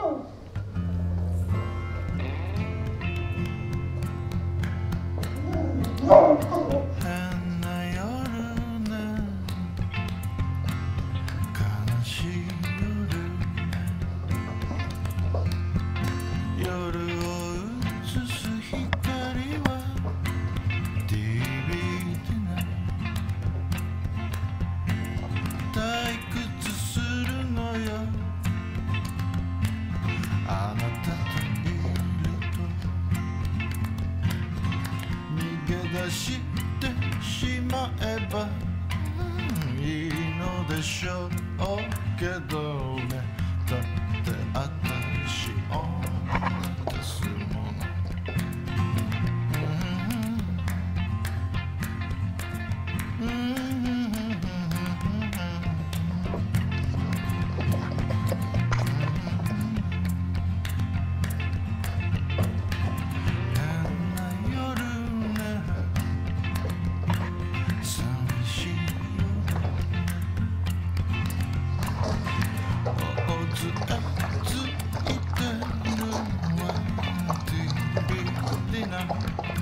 Oh. 知ってしまえば、いいのでしょう。けどねだって私を Dinner.